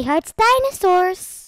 Sky Hearts Dinosaurs.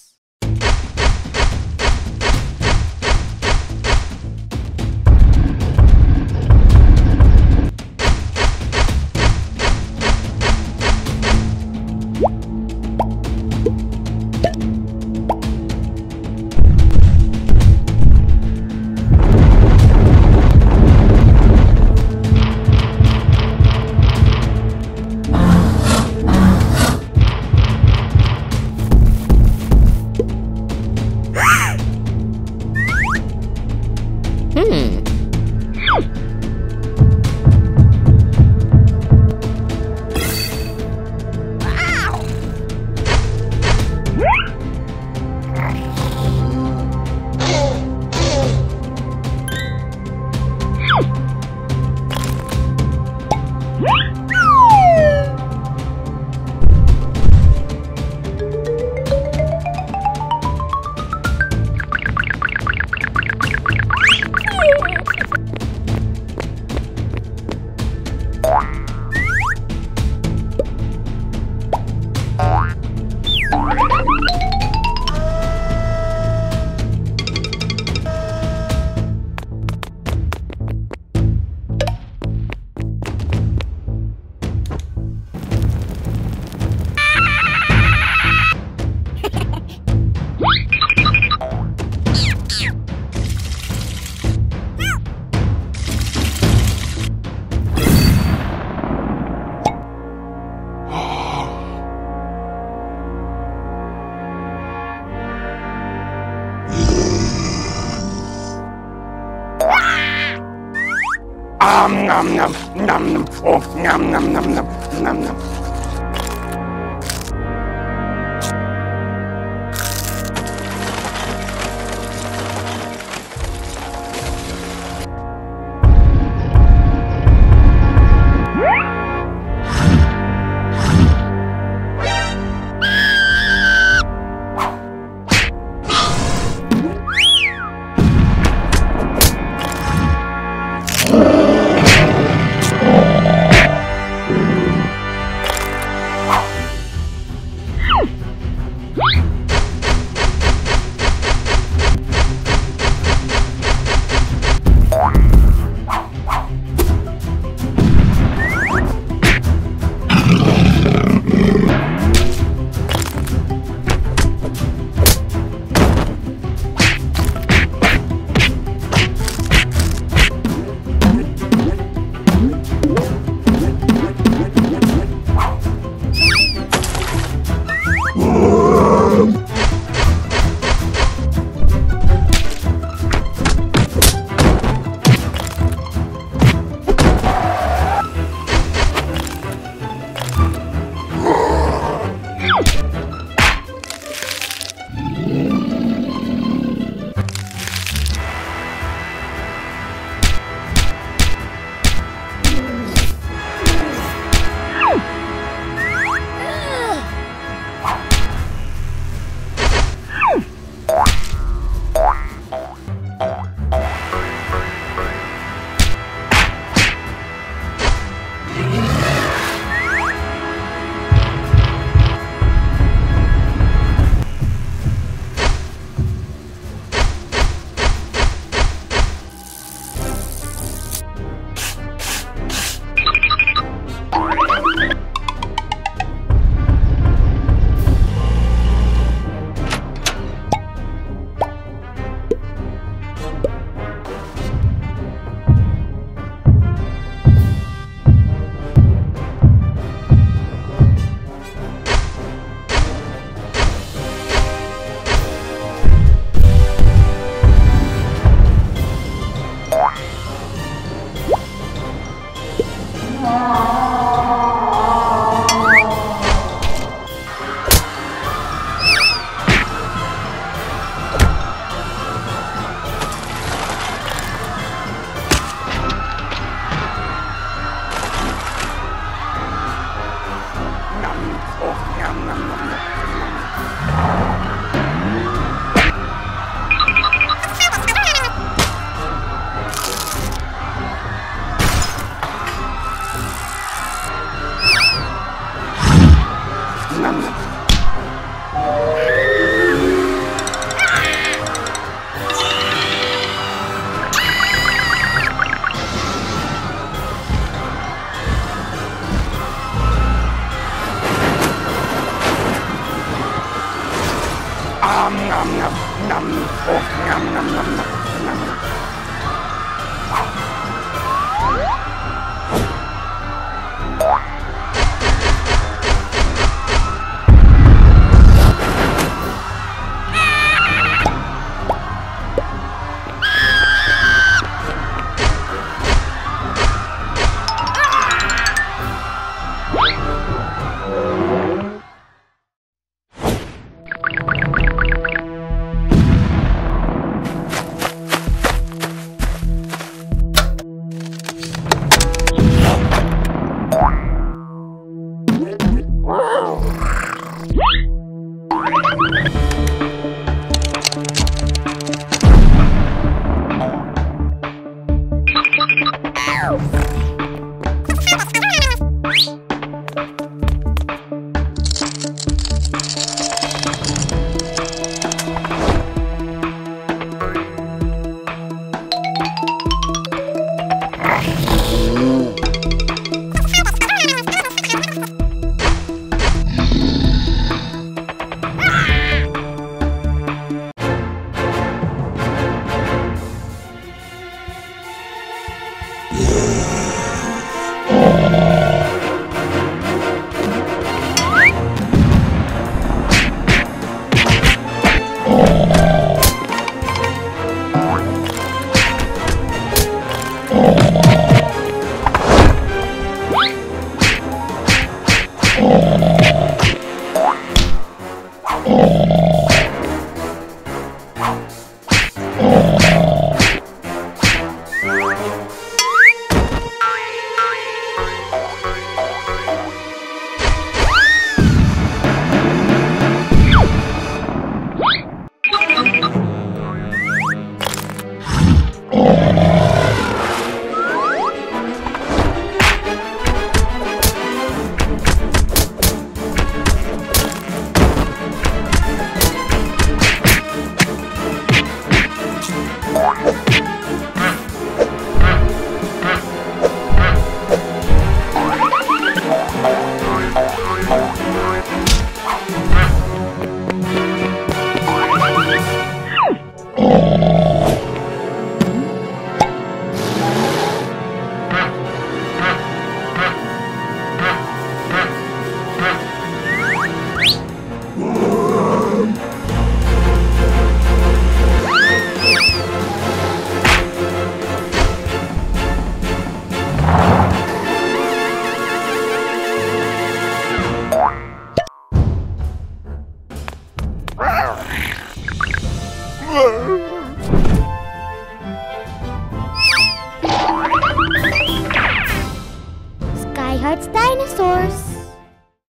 Um, nom, nom, nom, nom. Oh, nom, nom, nom, nom, nom, nom.